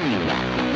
dream.